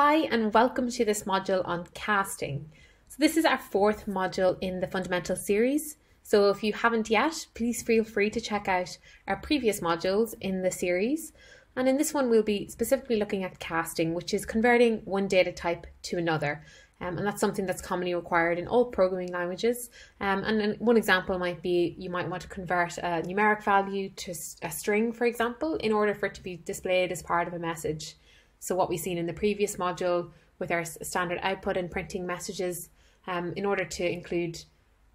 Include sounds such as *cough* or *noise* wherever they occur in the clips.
Hi and welcome to this module on casting. So this is our fourth module in the fundamental series. So if you haven't yet, please feel free to check out our previous modules in the series. And in this one, we'll be specifically looking at casting, which is converting one data type to another. Um, and that's something that's commonly required in all programming languages. Um, and one example might be you might want to convert a numeric value to a string, for example, in order for it to be displayed as part of a message. So what we've seen in the previous module with our standard output and printing messages, um, in order to include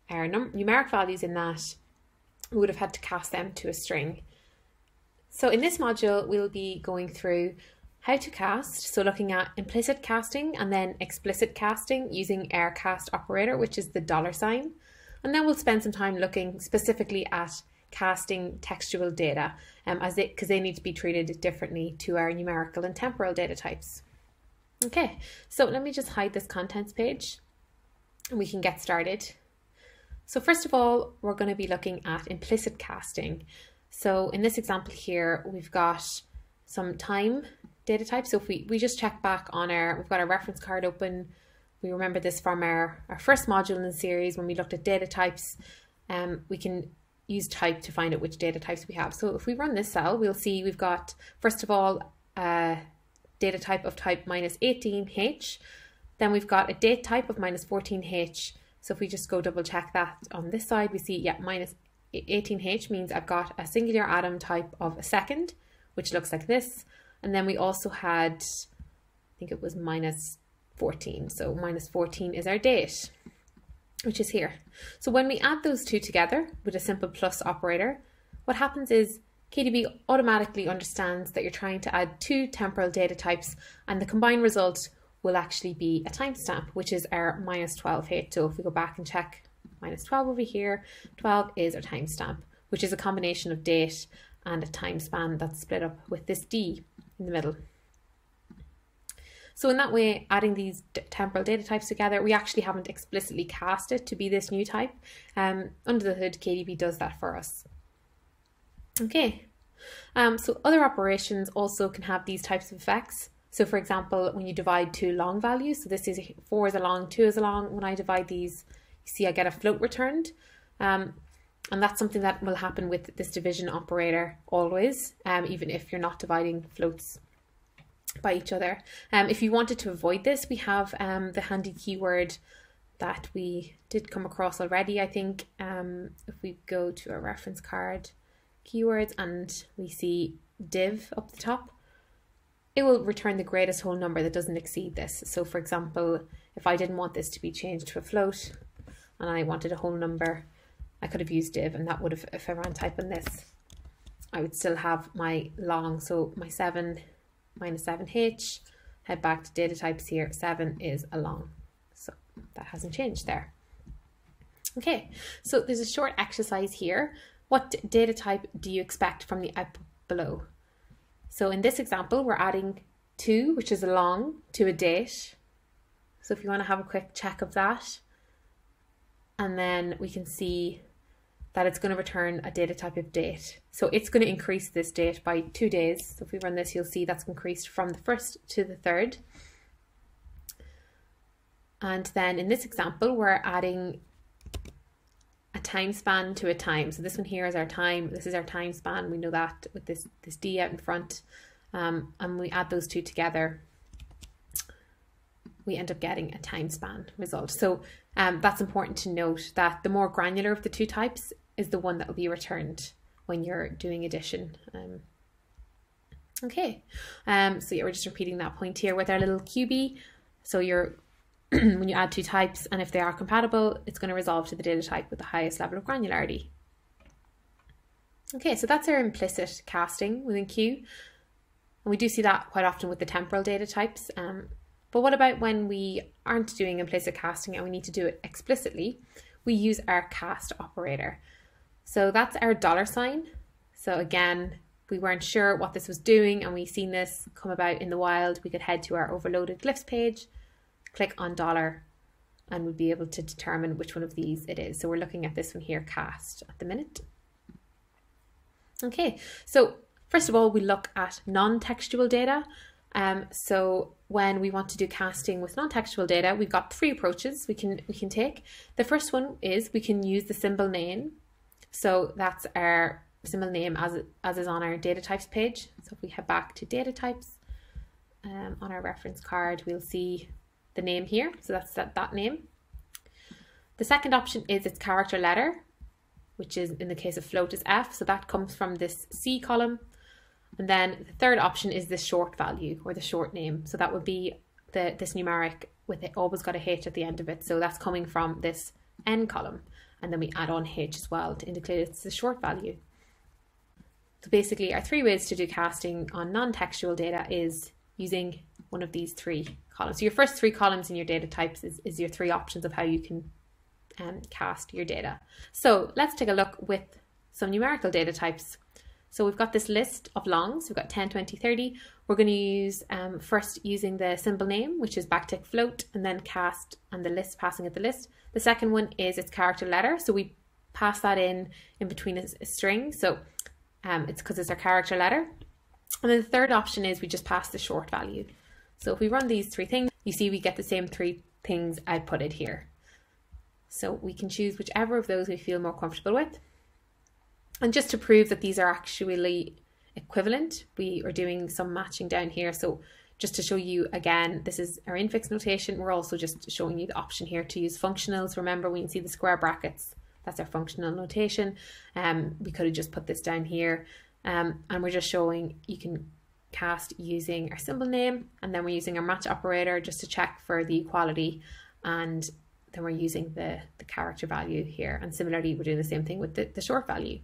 our numeric values in that, we would have had to cast them to a string. So in this module, we'll be going through how to cast, so looking at implicit casting and then explicit casting using our cast operator, which is the dollar sign. And then we'll spend some time looking specifically at casting textual data um, as they because they need to be treated differently to our numerical and temporal data types. Okay, so let me just hide this contents page and we can get started. So first of all, we're going to be looking at implicit casting. So in this example here, we've got some time data type. So if we, we just check back on our, we've got our reference card open. We remember this from our, our first module in the series when we looked at data types. Um, we can use type to find out which data types we have. So if we run this cell, we'll see we've got, first of all, a data type of type minus 18H. Then we've got a date type of minus 14H. So if we just go double check that on this side, we see, yeah, minus 18H means I've got a singular atom type of a second, which looks like this. And then we also had, I think it was minus 14. So minus 14 is our date which is here. So when we add those two together with a simple plus operator, what happens is KDB automatically understands that you're trying to add two temporal data types and the combined result will actually be a timestamp, which is our minus 12 here. So if we go back and check minus 12 over here, 12 is our timestamp, which is a combination of date and a time span that's split up with this D in the middle. So in that way, adding these temporal data types together, we actually haven't explicitly cast it to be this new type. Um, under the hood, KDB does that for us. Okay, um, so other operations also can have these types of effects. So for example, when you divide two long values, so this is 4 is a long, 2 is a long, when I divide these, you see I get a float returned. Um, and that's something that will happen with this division operator always, um, even if you're not dividing floats by each other. Um, if you wanted to avoid this, we have um, the handy keyword that we did come across already. I think um, if we go to a reference card, keywords, and we see div up the top, it will return the greatest whole number that doesn't exceed this. So for example, if I didn't want this to be changed to a float and I wanted a whole number, I could have used div and that would have, if I ran type on this, I would still have my long, so my seven minus 7h. Head back to data types here. 7 is a long. So that hasn't changed there. Okay, so there's a short exercise here. What data type do you expect from the output below? So in this example, we're adding 2, which is a long, to a date. So if you want to have a quick check of that, and then we can see that it's going to return a data type of date. So it's going to increase this date by two days. So if we run this, you'll see that's increased from the first to the third. And then in this example, we're adding a time span to a time. So this one here is our time. This is our time span. We know that with this, this D out in front. Um, and we add those two together, we end up getting a time span result. So um, that's important to note that the more granular of the two types is the one that will be returned when you're doing addition. Um, okay, um, so yeah, we're just repeating that point here with our little QB. So you're *clears throat* when you add two types and if they are compatible, it's going to resolve to the data type with the highest level of granularity. Okay, so that's our implicit casting within Q. And we do see that quite often with the temporal data types. Um, but what about when we aren't doing implicit casting and we need to do it explicitly? We use our cast operator. So that's our dollar sign. So again, we weren't sure what this was doing and we seen this come about in the wild, we could head to our overloaded glyphs page, click on dollar, and we'd be able to determine which one of these it is. So we're looking at this one here, cast, at the minute. Okay, so first of all, we look at non-textual data. Um, so when we want to do casting with non-textual data, we've got three approaches we can we can take. The first one is we can use the symbol name. So that's our symbol name as, as is on our data types page. So if we head back to data types um, on our reference card, we'll see the name here. So that's that, that name. The second option is its character letter, which is in the case of float is F. So that comes from this C column. And then the third option is the short value or the short name. So that would be the this numeric with it always got a H at the end of it. So that's coming from this N column. And then we add on H as well to indicate it's the short value. So basically our three ways to do casting on non-textual data is using one of these three columns. So your first three columns in your data types is, is your three options of how you can um, cast your data. So let's take a look with some numerical data types. So we've got this list of longs, we've got 10, 20, 30. We're going to use um, first using the symbol name, which is backtick float, and then cast and the list passing at the list. The second one is its character letter. So we pass that in in between a, a string. So um, it's because it's our character letter. And then the third option is we just pass the short value. So if we run these three things, you see we get the same three things outputted here. So we can choose whichever of those we feel more comfortable with. And just to prove that these are actually equivalent, we are doing some matching down here. So just to show you again, this is our infix notation. We're also just showing you the option here to use functionals. Remember, we can see the square brackets. That's our functional notation. Um, we could have just put this down here. Um, and we're just showing you can cast using our symbol name and then we're using our match operator just to check for the equality and then we're using the, the character value here. And similarly, we're doing the same thing with the, the short value.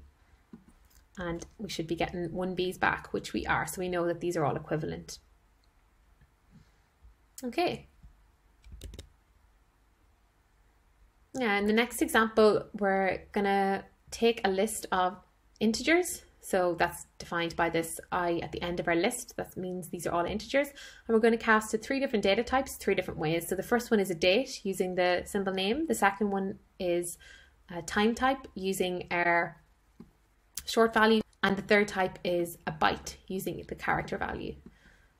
And we should be getting one B's back, which we are. So we know that these are all equivalent. Okay. Yeah, in the next example, we're gonna take a list of integers so that's defined by this i at the end of our list. That means these are all integers. And we're going to cast to three different data types, three different ways. So the first one is a date using the symbol name. The second one is a time type using our short value. And the third type is a byte using the character value.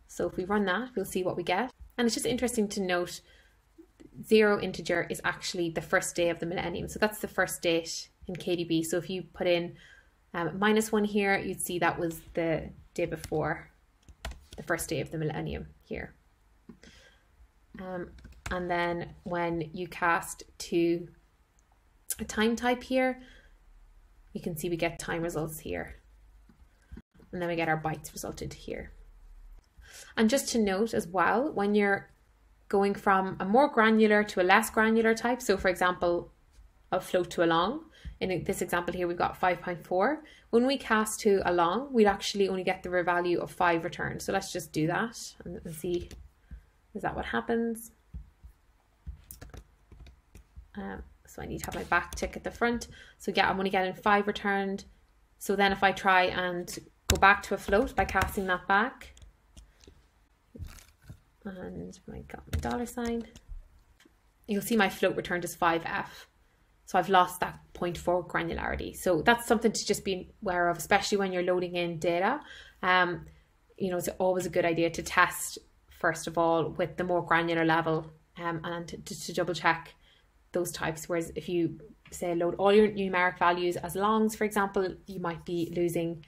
So if we run that, we'll see what we get. And it's just interesting to note zero integer is actually the first day of the millennium. So that's the first date in KDB. So if you put in um, minus one here, you'd see that was the day before the first day of the millennium here. Um, and then when you cast to a time type here, you can see we get time results here. And then we get our bytes resulted here. And just to note as well, when you're going from a more granular to a less granular type, so for example, a float to a long, in this example here, we've got 5.4. When we cast to a long, we'd actually only get the value of 5 returned. So let's just do that and see, is that what happens? Um, so I need to have my back tick at the front. So yeah, I'm only getting 5 returned. So then if I try and go back to a float by casting that back, and I got my dollar sign, you'll see my float returned as 5F. So I've lost that 0.4 granularity. So that's something to just be aware of, especially when you're loading in data. Um, you know, it's always a good idea to test first of all with the more granular level um, and to, to double check those types. Whereas if you say load all your numeric values as longs, for example, you might be losing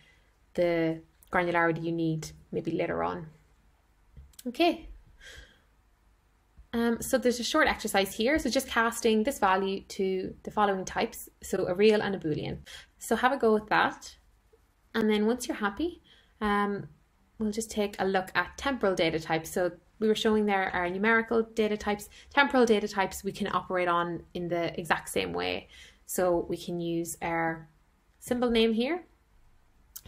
the granularity you need maybe later on. Okay, um, so there's a short exercise here. So just casting this value to the following types. So a real and a boolean. So have a go with that. And then once you're happy, um, we'll just take a look at temporal data types. So we were showing there our numerical data types. Temporal data types we can operate on in the exact same way. So we can use our symbol name here.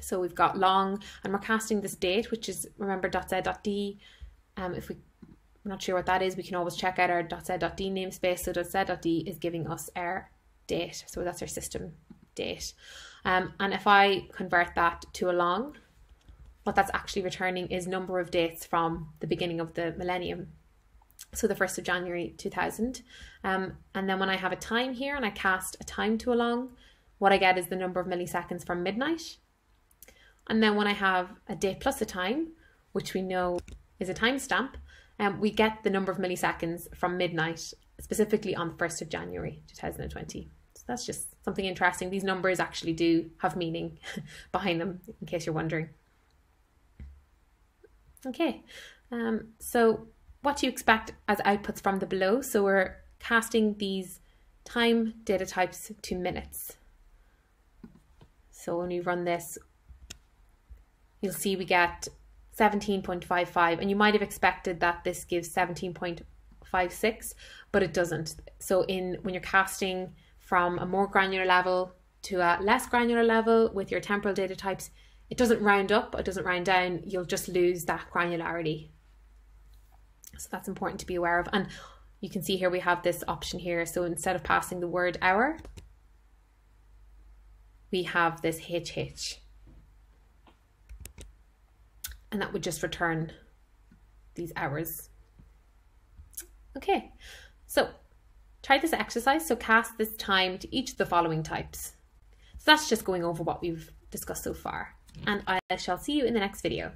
So we've got long and we're casting this date, which is remember .z.d. Um, if we I'm not sure what that is, we can always check out our dot z dot d namespace. So z dot d is giving us our date. So that's our system date. Um, and if I convert that to a long, what that's actually returning is number of dates from the beginning of the millennium. So the 1st of January 2000. Um, and then when I have a time here and I cast a time to a long, what I get is the number of milliseconds from midnight. And then when I have a date plus a time, which we know is a timestamp, um, we get the number of milliseconds from midnight, specifically on the 1st of January 2020. So that's just something interesting. These numbers actually do have meaning *laughs* behind them, in case you're wondering. Okay, um, so what do you expect as outputs from the below? So we're casting these time data types to minutes. So when we run this, you'll see we get 17.55 and you might have expected that this gives 17.56 but it doesn't so in when you're casting from a more granular level to a less granular level with your temporal data types it doesn't round up it doesn't round down you'll just lose that granularity so that's important to be aware of and you can see here we have this option here so instead of passing the word hour we have this HH and that would just return these hours. Okay, so try this exercise. So cast this time to each of the following types. So that's just going over what we've discussed so far. And I shall see you in the next video.